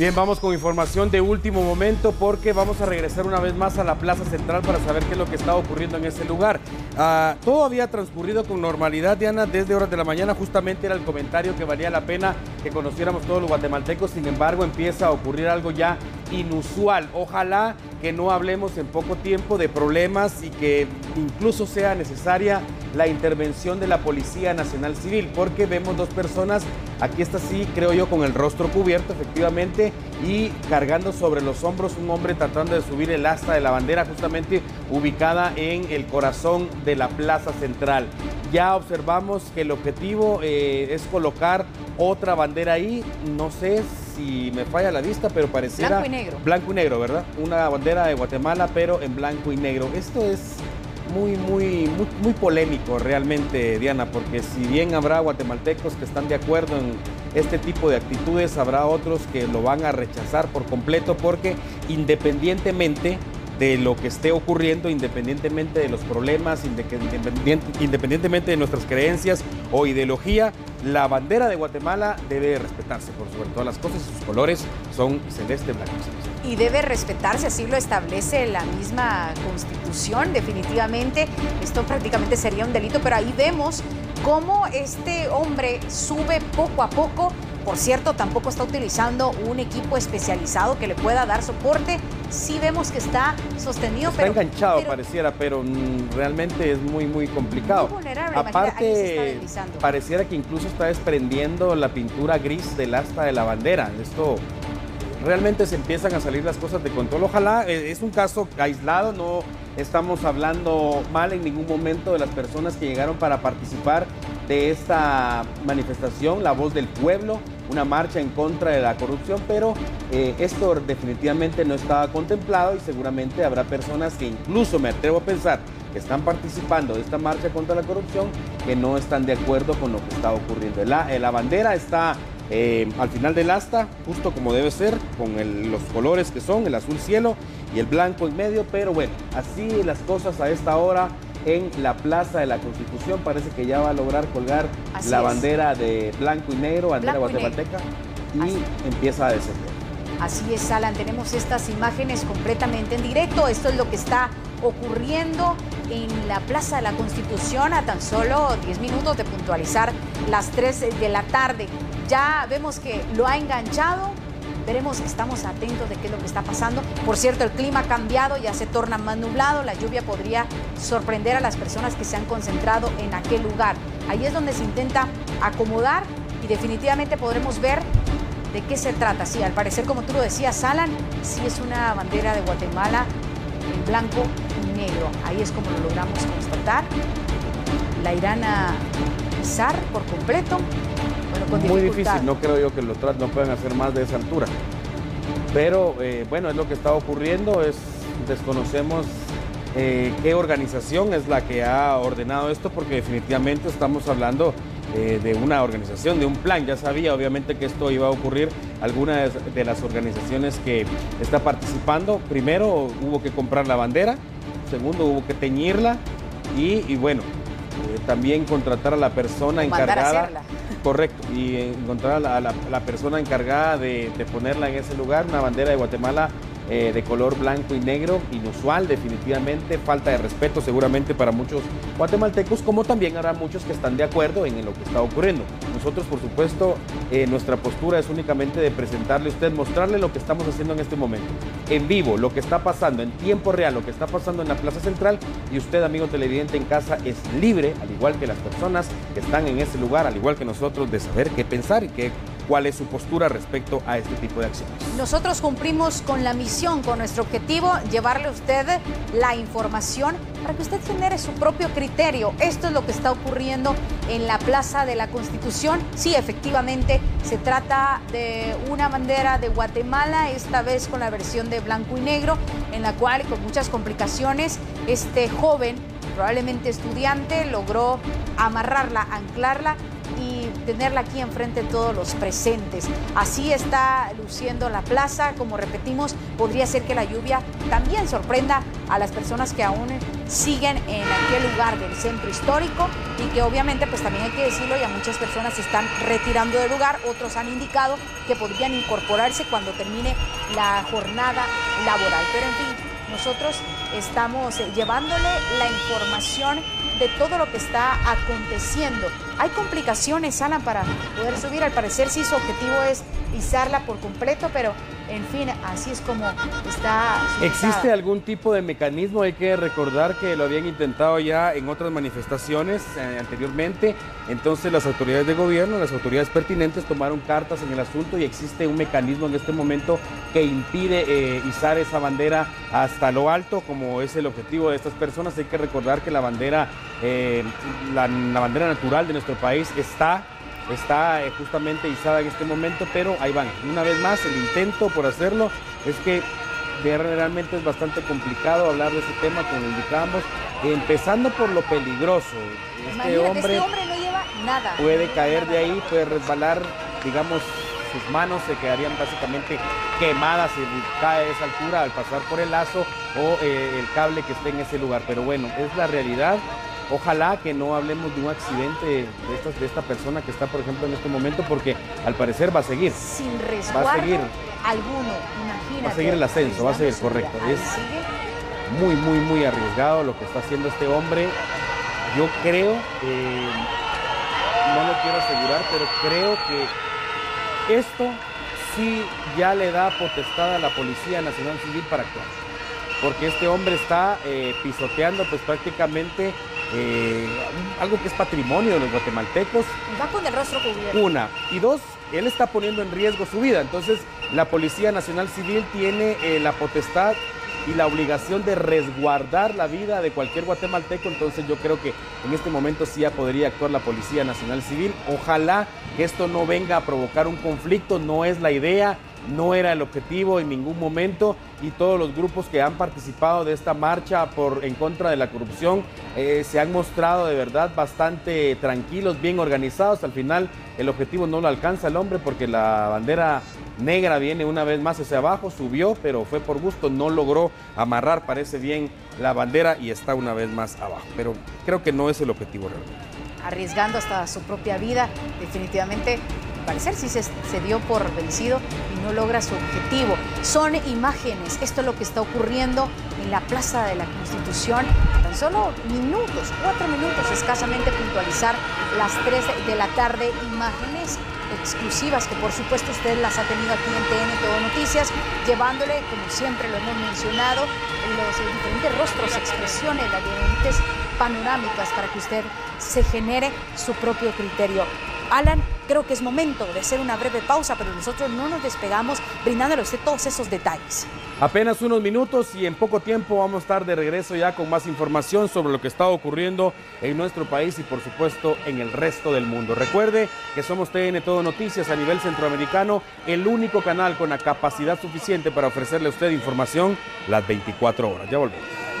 Bien, vamos con información de último momento porque vamos a regresar una vez más a la Plaza Central para saber qué es lo que está ocurriendo en ese lugar. Ah, todo había transcurrido con normalidad, Diana, desde horas de la mañana. Justamente era el comentario que valía la pena que conociéramos todos los guatemaltecos. Sin embargo, empieza a ocurrir algo ya inusual. Ojalá que no hablemos en poco tiempo de problemas y que incluso sea necesaria la intervención de la Policía Nacional Civil, porque vemos dos personas, aquí está así, creo yo, con el rostro cubierto, efectivamente, y cargando sobre los hombros un hombre tratando de subir el asta de la bandera, justamente ubicada en el corazón de la Plaza Central. Ya observamos que el objetivo eh, es colocar otra bandera ahí, no sé si me falla la vista, pero pareciera... Blanco y negro. Blanco y negro, ¿verdad? Una bandera de Guatemala, pero en blanco y negro. Esto es muy, muy, muy, muy polémico realmente, Diana, porque si bien habrá guatemaltecos que están de acuerdo en este tipo de actitudes, habrá otros que lo van a rechazar por completo porque independientemente de lo que esté ocurriendo, independientemente de los problemas, independientemente de nuestras creencias o ideología, la bandera de Guatemala debe respetarse por sobre todas las cosas. Sus colores son celeste, blanco y y debe respetarse, así lo establece la misma constitución, definitivamente. Esto prácticamente sería un delito, pero ahí vemos cómo este hombre sube poco a poco. Por cierto, tampoco está utilizando un equipo especializado que le pueda dar soporte. Sí vemos que está sostenido, está enganchado pareciera, pero mm, realmente es muy, muy complicado. Muy vulnerable, Aparte, pareciera que incluso está desprendiendo la pintura gris del asta de la bandera. Esto realmente se empiezan a salir las cosas de control. Ojalá eh, es un caso aislado, no estamos hablando mal en ningún momento de las personas que llegaron para participar de esta manifestación, la voz del pueblo, una marcha en contra de la corrupción, pero eh, esto definitivamente no estaba contemplado y seguramente habrá personas que incluso me atrevo a pensar que están participando de esta marcha contra la corrupción que no están de acuerdo con lo que está ocurriendo. La, la bandera está eh, al final del asta, justo como debe ser, con los colores que son, el azul cielo y el blanco en medio, pero bueno, así las cosas a esta hora en la Plaza de la Constitución, parece que ya va a lograr colgar la bandera de blanco y negro, bandera guatemalteca, y, empieza a descender. Así es, Alan, tenemos estas imágenes completamente en directo, esto es lo que está ocurriendo en la Plaza de la Constitución a tan solo 10 minutos de puntualizar las 3 de la tarde. Ya vemos que lo ha enganchado. Veremos, estamos atentos de qué es lo que está pasando. Por cierto, el clima ha cambiado, ya se torna más nublado. La lluvia podría sorprender a las personas que se han concentrado en aquel lugar. Ahí es donde se intenta acomodar y definitivamente podremos ver de qué se trata. Sí, al parecer, como tú lo decías, Alan, sí es una bandera de Guatemala en blanco y negro. Ahí es como lo logramos constatar. La irán a pisar por completo muy difícil, no creo yo que los no puedan hacer más de esa altura. Pero eh, bueno, es lo que está ocurriendo, es, desconocemos eh, qué organización es la que ha ordenado esto, porque definitivamente estamos hablando eh, de una organización, de un plan. Ya sabía obviamente que esto iba a ocurrir. Algunas de las organizaciones que está participando, primero hubo que comprar la bandera, segundo hubo que teñirla y, bueno, también contratar a la persona encargada. Correcto, y encontrar a la, persona encargada de, ponerla en ese lugar, una bandera de Guatemala eh, de color blanco y negro, inusual definitivamente, falta de respeto seguramente para muchos guatemaltecos, como también habrá muchos que están de acuerdo en lo que está ocurriendo. Nosotros, por supuesto, eh, nuestra postura es únicamente de presentarle a usted, mostrarle lo que estamos haciendo en este momento, en vivo, lo que está pasando, en tiempo real, lo que está pasando en la Plaza Central, y usted, amigo televidente en casa, es libre, al igual que las personas que están en ese lugar, al igual que nosotros, de saber qué pensar y qué cuál es su postura respecto a este tipo de acciones. Nosotros cumplimos con la misión, con nuestro objetivo, llevarle a usted la información para que usted genere su propio criterio. Esto es lo que está ocurriendo en la Plaza de la Constitución. Sí, efectivamente, se trata de una bandera de Guatemala, esta vez con la versión de blanco y negro, en la cual con muchas complicaciones este joven, probablemente estudiante, logró amarrarla, anclarla tenerla aquí enfrente de todos los presentes. Así está luciendo la plaza, como repetimos, podría ser que la lluvia también sorprenda a las personas que aún siguen en aquel lugar del centro histórico y que obviamente pues también hay que decirlo, ya muchas personas se están retirando del lugar, otros han indicado que podrían incorporarse cuando termine la jornada laboral. Pero en fin, nosotros estamos llevándole la información de todo lo que está aconteciendo. Hay complicaciones, Alan, para poder subir. Al parecer sí su objetivo es izarla por completo, pero en fin, así es como está. ¿Existe algún tipo de mecanismo? Hay que recordar que lo habían intentado ya en otras manifestaciones eh, anteriormente. Entonces las autoridades de gobierno, las autoridades pertinentes tomaron cartas en el asunto y existe un mecanismo en este momento que impide eh, izar esa bandera hasta lo alto, como es el objetivo de estas personas. Hay que recordar que la bandera, eh, la bandera natural de nuestro país está está eh, justamente izada en este momento, pero ahí van. Una vez más, el intento por hacerlo es que realmente es bastante complicado hablar de ese tema, como indicamos, empezando por lo peligroso. Este hombre, este hombre no lleva nada. Puede caer de ahí, puede resbalar, digamos, sus manos se quedarían básicamente quemadas si cae a esa altura al pasar por el lazo o eh, el cable que esté en ese lugar. Pero bueno, es la realidad. Ojalá que no hablemos de un accidente de, de esta persona que está, por ejemplo, en este momento, porque al parecer va a seguir. Sin resguardo va a seguir, alguno, imagínate. Va a seguir el ascenso, va a seguir, correcto. Es muy, muy, muy arriesgado lo que está haciendo este hombre. Yo creo, no lo quiero asegurar, pero creo que esto sí ya le da potestad a la Policía Nacional Civil para actuar. Porque este hombre está eh, pisoteando pues prácticamente eh, algo que es patrimonio de los guatemaltecos. Va con el rostro cubierto. Una. Y dos, él está poniendo en riesgo su vida. Entonces, la Policía Nacional Civil tiene eh, la potestad y la obligación de resguardar la vida de cualquier guatemalteco. Entonces, yo creo que en este momento sí ya podría actuar la Policía Nacional Civil. Ojalá que esto no venga a provocar un conflicto, no es la idea no era el objetivo en ningún momento y todos los grupos que han participado de esta marcha por, en contra de la corrupción eh, se han mostrado de verdad bastante tranquilos, bien organizados. Al final el objetivo no lo alcanza el hombre porque la bandera negra viene una vez más hacia abajo, subió, pero fue por gusto, no logró amarrar, parece bien, la bandera y está una vez más abajo. Pero creo que no es el objetivo realmente. Arriesgando hasta su propia vida, definitivamente parecer sí se, dio por vencido y no logra su objetivo. Son imágenes, esto es lo que está ocurriendo en la Plaza de la Constitución. Tan solo minutos, cuatro minutos escasamente puntualizar las tres de la tarde. Imágenes exclusivas que por supuesto usted las ha tenido aquí en TN Todo Noticias, llevándole, como siempre lo hemos mencionado, los diferentes rostros, expresiones, las diferentes panorámicas para que usted se genere su propio criterio. Alan, creo que es momento de hacer una breve pausa, pero nosotros no nos despegamos brindándole a usted todos esos detalles. Apenas unos minutos y en poco tiempo vamos a estar de regreso ya con más información sobre lo que está ocurriendo en nuestro país y por supuesto en el resto del mundo. Recuerde que somos TN Todo Noticias a nivel centroamericano, el único canal con la capacidad suficiente para ofrecerle a usted información las 24 horas. Ya volvemos.